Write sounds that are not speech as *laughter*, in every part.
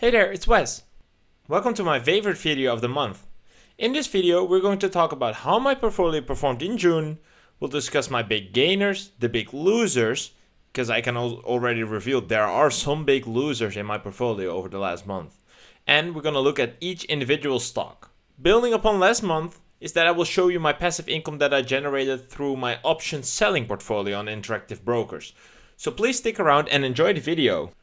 Hey there, it's Wes. Welcome to my favorite video of the month. In this video, we're going to talk about how my portfolio performed in June. We'll discuss my big gainers, the big losers, because I can already reveal there are some big losers in my portfolio over the last month. And we're going to look at each individual stock. Building upon last month is that I will show you my passive income that I generated through my option selling portfolio on Interactive Brokers. So please stick around and enjoy the video.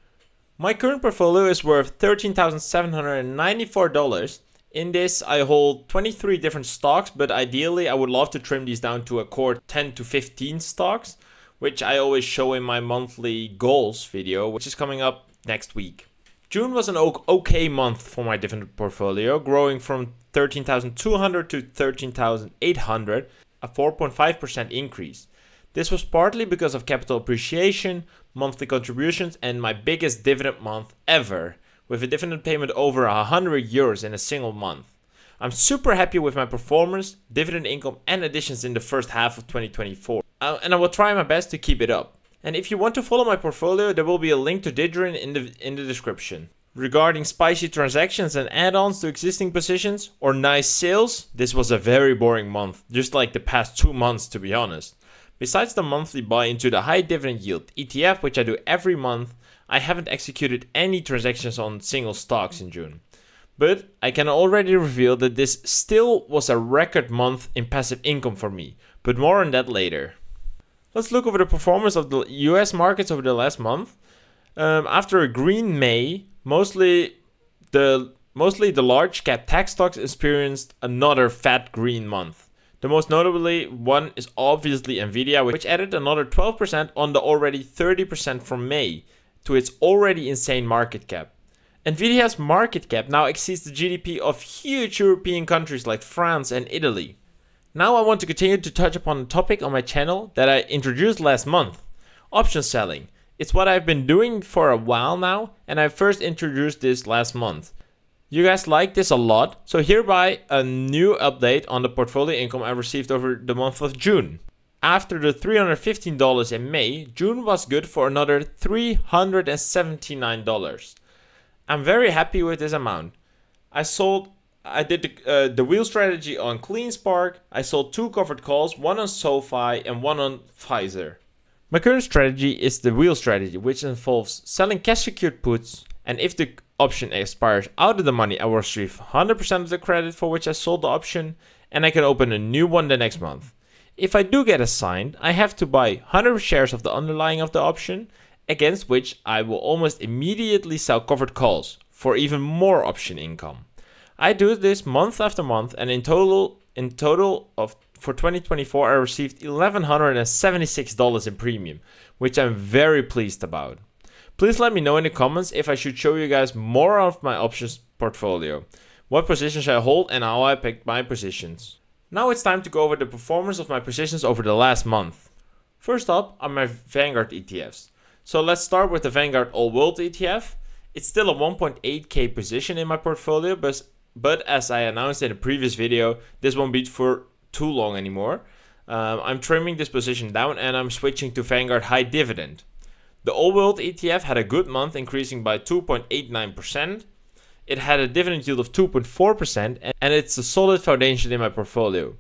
My current portfolio is worth $13,794. In this, I hold 23 different stocks, but ideally I would love to trim these down to a core 10 to 15 stocks, which I always show in my monthly goals video, which is coming up next week. June was an okay month for my different portfolio, growing from 13,200 to 13,800, a 4.5% increase. This was partly because of capital appreciation, monthly contributions, and my biggest dividend month ever, with a dividend payment over 100 euros in a single month. I'm super happy with my performance, dividend income, and additions in the first half of 2024, uh, and I will try my best to keep it up. And if you want to follow my portfolio, there will be a link to Digrin in the, in the description. Regarding spicy transactions and add-ons to existing positions or nice sales, this was a very boring month, just like the past two months to be honest. Besides the monthly buy into the high dividend yield ETF, which I do every month, I haven't executed any transactions on single stocks in June. But I can already reveal that this still was a record month in passive income for me, but more on that later. Let's look over the performance of the US markets over the last month. Um, after a green May, mostly the mostly the large cap tech stocks experienced another fat green month. The most notably one is obviously Nvidia, which added another 12% on the already 30% from May to its already insane market cap. Nvidia's market cap now exceeds the GDP of huge European countries like France and Italy. Now I want to continue to touch upon a topic on my channel that I introduced last month, option selling. It's what I've been doing for a while now and I first introduced this last month. You guys like this a lot, so hereby a new update on the portfolio income I received over the month of June. After the $315 in May, June was good for another $379. I'm very happy with this amount. I sold I did the, uh, the wheel strategy on CleanSpark. I sold two covered calls, one on SoFi and one on Pfizer. My current strategy is the wheel strategy, which involves selling cash secured puts, and if the option expires out of the money, I will receive 100% of the credit for which I sold the option and I can open a new one the next month. If I do get assigned, I have to buy 100 shares of the underlying of the option, against which I will almost immediately sell covered calls for even more option income. I do this month after month and in total in total of for 2024 I received $1176 in premium, which I'm very pleased about. Please let me know in the comments if I should show you guys more of my options portfolio, what positions I hold and how I picked my positions. Now it's time to go over the performance of my positions over the last month. First up are my Vanguard ETFs. So let's start with the Vanguard All World ETF. It's still a 1.8k position in my portfolio, but, but as I announced in a previous video, this won't be for too long anymore. Um, I'm trimming this position down and I'm switching to Vanguard High Dividend. The All World ETF had a good month, increasing by 2.89%. It had a dividend yield of 2.4%, and it's a solid foundation in my portfolio.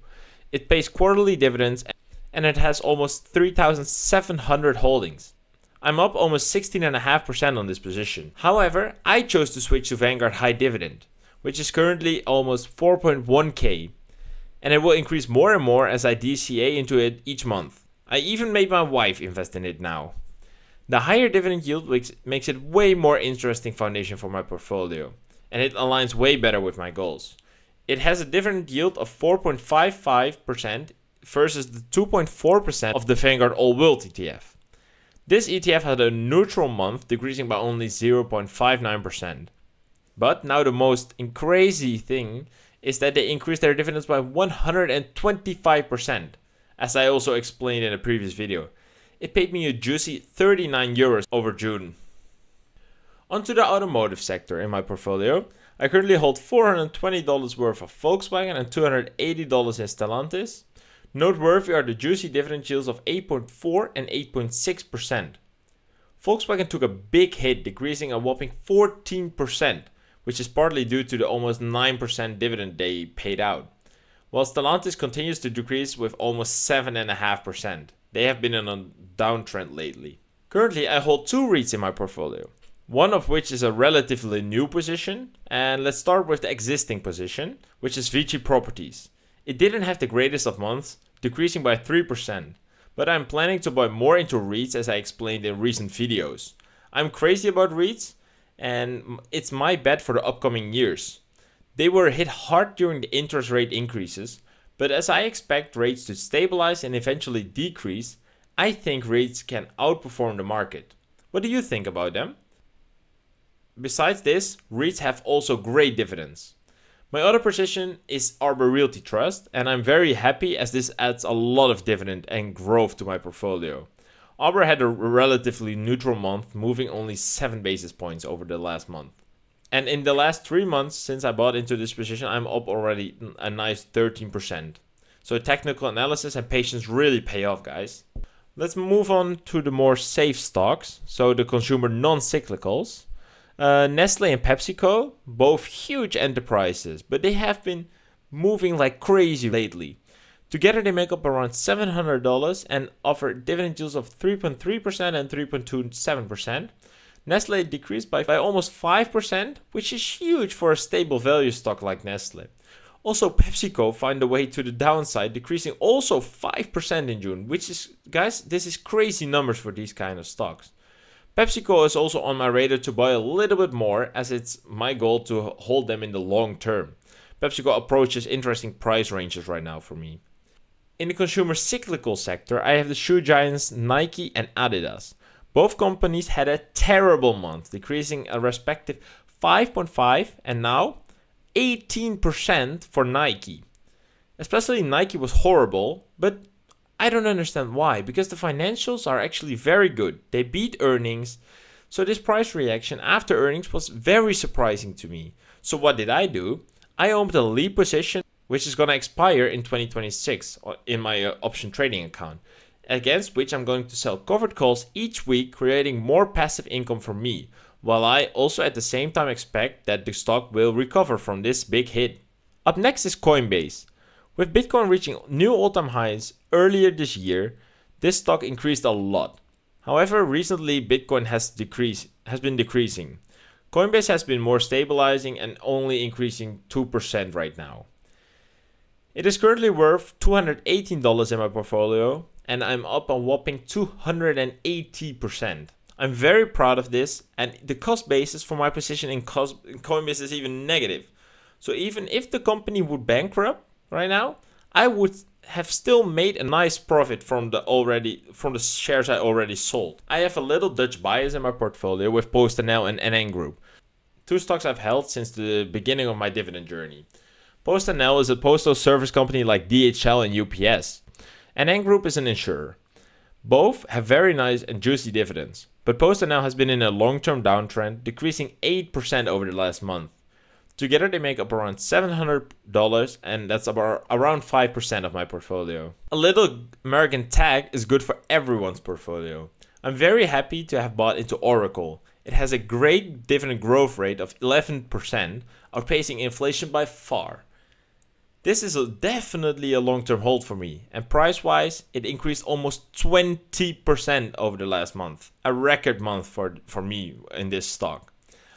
It pays quarterly dividends, and it has almost 3,700 holdings. I'm up almost 16.5% on this position. However, I chose to switch to Vanguard High Dividend, which is currently almost 4.1k, and it will increase more and more as I DCA into it each month. I even made my wife invest in it now. The higher dividend yield makes it way more interesting foundation for my portfolio, and it aligns way better with my goals. It has a dividend yield of 4.55% versus the 2.4% of the Vanguard All World ETF. This ETF had a neutral month, decreasing by only 0.59%. But now the most crazy thing is that they increased their dividends by 125%, as I also explained in a previous video it paid me a juicy 39 euros over June. Onto the automotive sector in my portfolio. I currently hold $420 worth of Volkswagen and $280 in Stellantis. Noteworthy are the juicy dividend yields of 8.4 and 8.6%. Volkswagen took a big hit, decreasing a whopping 14%, which is partly due to the almost 9% dividend they paid out. While Stellantis continues to decrease with almost 7.5%. They have been on a downtrend lately. Currently, I hold two REITs in my portfolio, one of which is a relatively new position. And let's start with the existing position, which is Vici Properties. It didn't have the greatest of months, decreasing by 3%, but I'm planning to buy more into REITs as I explained in recent videos. I'm crazy about REITs, and it's my bet for the upcoming years. They were hit hard during the interest rate increases, but as I expect rates to stabilize and eventually decrease, I think rates can outperform the market. What do you think about them? Besides this, REITs have also great dividends. My other position is Arbor Realty Trust, and I'm very happy as this adds a lot of dividend and growth to my portfolio. Arbor had a relatively neutral month, moving only 7 basis points over the last month. And in the last three months since I bought into this position, I'm up already a nice 13%. So technical analysis and patience really pay off, guys. Let's move on to the more safe stocks, so the consumer non-cyclicals. Uh, Nestle and PepsiCo, both huge enterprises, but they have been moving like crazy lately. Together, they make up around $700 and offer dividend yields of 3.3% and 3.27%. Nestle decreased by, by almost 5%, which is huge for a stable value stock like Nestle. Also, PepsiCo find a way to the downside, decreasing also 5% in June, which is, guys, this is crazy numbers for these kind of stocks. PepsiCo is also on my radar to buy a little bit more, as it's my goal to hold them in the long term. PepsiCo approaches interesting price ranges right now for me. In the consumer cyclical sector, I have the shoe giants Nike and Adidas. Both companies had a terrible month, decreasing a respective 5.5 and now 18% for Nike. Especially Nike was horrible, but I don't understand why, because the financials are actually very good. They beat earnings, so this price reaction after earnings was very surprising to me. So what did I do? I opened a Leap position which is going to expire in 2026 uh, in my uh, option trading account against which I'm going to sell covered calls each week, creating more passive income for me, while I also at the same time expect that the stock will recover from this big hit. Up next is Coinbase. With Bitcoin reaching new all-time highs earlier this year, this stock increased a lot. However, recently Bitcoin has decreased has been decreasing. Coinbase has been more stabilizing and only increasing 2% right now. It is currently worth $218 in my portfolio and I'm up a whopping 280%. I'm very proud of this, and the cost basis for my position in, in Coinbase is even negative. So even if the company would bankrupt right now, I would have still made a nice profit from the already from the shares I already sold. I have a little Dutch bias in my portfolio with PostNL and NN Group, two stocks I've held since the beginning of my dividend journey. PostNL is a postal service company like DHL and UPS. NN Group is an insurer. Both have very nice and juicy dividends, but PostNL has been in a long-term downtrend, decreasing 8% over the last month. Together they make up around $700 and that's about around 5% of my portfolio. A little American tag is good for everyone's portfolio. I'm very happy to have bought into Oracle. It has a great dividend growth rate of 11%, outpacing inflation by far. This is a, definitely a long-term hold for me, and price-wise, it increased almost 20% over the last month. A record month for, for me in this stock.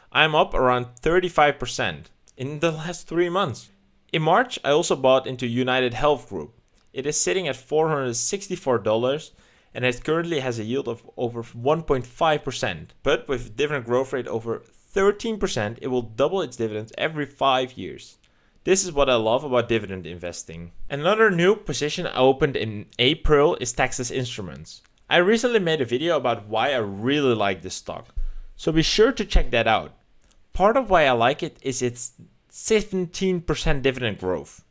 I'm up around 35% in the *laughs* last three months. In March, I also bought into United Health Group. It is sitting at $464 and it currently has a yield of over 1.5%. But with dividend growth rate over 13%, it will double its dividends every 5 years. This is what I love about dividend investing. Another new position I opened in April is Texas Instruments. I recently made a video about why I really like this stock, so be sure to check that out. Part of why I like it is its 17% dividend growth.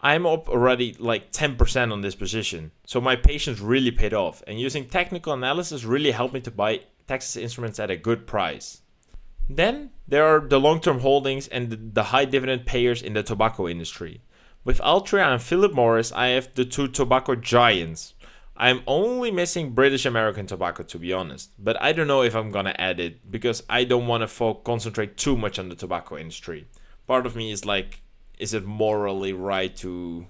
I'm up already like 10% on this position, so my patience really paid off, and using technical analysis really helped me to buy Texas Instruments at a good price. Then there are the long-term holdings and the high dividend payers in the tobacco industry. With Altria and Philip Morris, I have the two tobacco giants. I'm only missing British American tobacco to be honest, but I don't know if I'm gonna add it because I don't want to fo- concentrate too much on the tobacco industry. Part of me is like, is it morally right to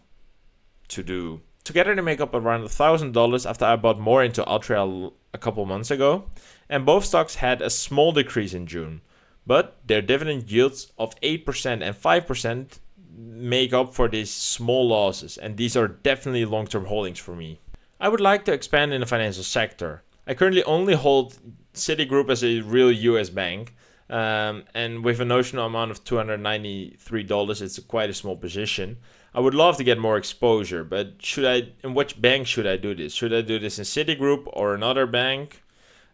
to do? Together they make up around a thousand dollars after I bought more into Altria a couple months ago, and both stocks had a small decrease in June, but their dividend yields of 8% and 5% make up for these small losses, and these are definitely long term holdings for me. I would like to expand in the financial sector. I currently only hold Citigroup as a real US bank, um, and with a notional amount of $293, it's a quite a small position. I would love to get more exposure, but should I? In which bank should I do this? Should I do this in Citigroup or another bank?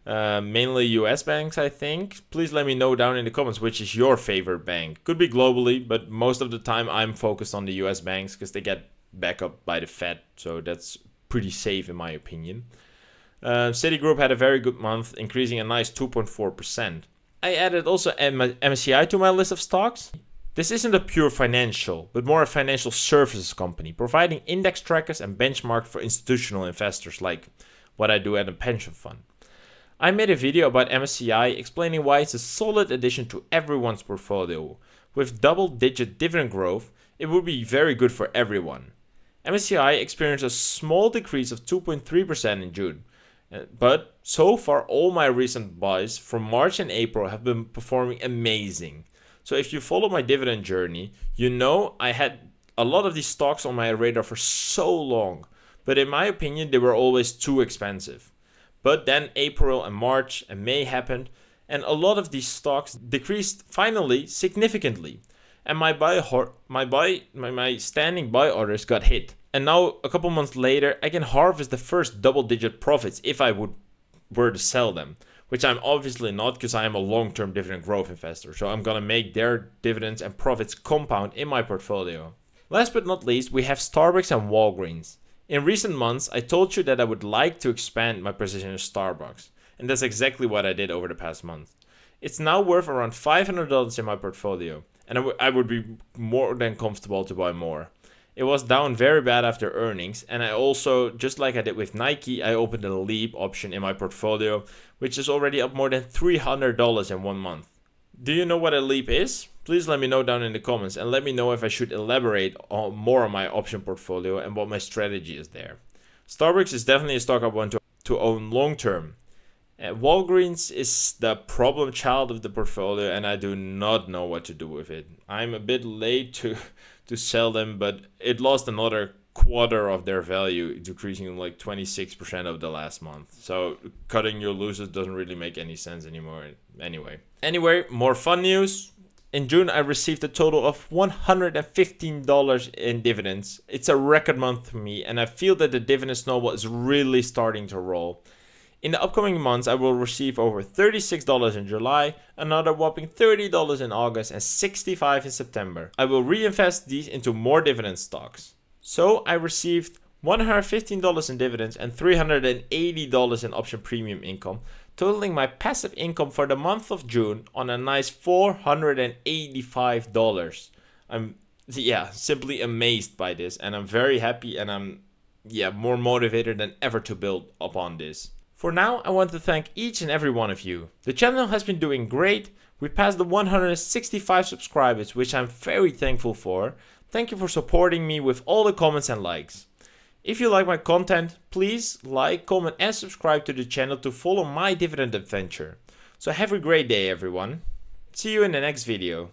Uh, mainly US banks, I think. Please let me know down in the comments which is your favorite bank. Could be globally, but most of the time I'm focused on the US banks because they get back up by the Fed, so that's pretty safe in my opinion. Uh, Citigroup had a very good month, increasing a nice 2.4%. I added also MSCI to my list of stocks. This isn't a pure financial, but more a financial services company, providing index trackers and benchmarks for institutional investors like what I do at a pension fund. I made a video about MSCI explaining why it's a solid addition to everyone's portfolio. With double digit dividend growth, it would be very good for everyone. MSCI experienced a small decrease of 2.3% in June, uh, but so far all my recent buys from March and April have been performing amazing. So if you follow my dividend journey, you know I had a lot of these stocks on my radar for so long, but in my opinion, they were always too expensive. But then April and March and May happened, and a lot of these stocks decreased finally significantly. And my buy my buy my, my standing buy orders got hit. And now a couple months later, I can harvest the first double-digit profits if I would were to sell them, which I'm obviously not because I am a long-term dividend growth investor. So I'm gonna make their dividends and profits compound in my portfolio. Last but not least, we have Starbucks and Walgreens. In recent months, I told you that I would like to expand my position in Starbucks, and that's exactly what I did over the past month. It's now worth around $500 in my portfolio, and I, would be more than comfortable to buy more. It was down very bad after earnings, and I also, just like I did with Nike, I opened a Leap option in my portfolio, which is already up more than $300 in one month. Do you know what a Leap is? Please let me know down in the comments and let me know if I should elaborate on more on my option portfolio and what my strategy is there. Starbucks is definitely a stock I want to, to own long term. Uh, Walgreens is the problem child of the portfolio and I do not know what to do with it. I'm a bit late to *laughs* to sell them, but it lost another quarter of their value, decreasing like 26% of the last month. So cutting your losses doesn't really make any sense anymore anyway. Anyway, more fun news. In June, I received a total of $115 in dividends. It's a record month for me, and I feel that the dividend snowball is really starting to roll. In the upcoming months, I will receive over $36 in July, another whopping $30 in August, and $65 in September. I will reinvest these into more dividend stocks. So I received $115 in dividends and $380 in option premium income, totaling my passive income for the month of June on a nice $485. I'm yeah, simply amazed by this and I'm very happy and I'm yeah, more motivated than ever to build upon this. For now, I want to thank each and every one of you. The channel has been doing great. We passed the 165 subscribers, which I'm very thankful for. Thank you for supporting me with all the comments and likes. If you like my content, please like, comment and subscribe to the channel to follow my dividend adventure. So have a great day everyone. See you in the next video.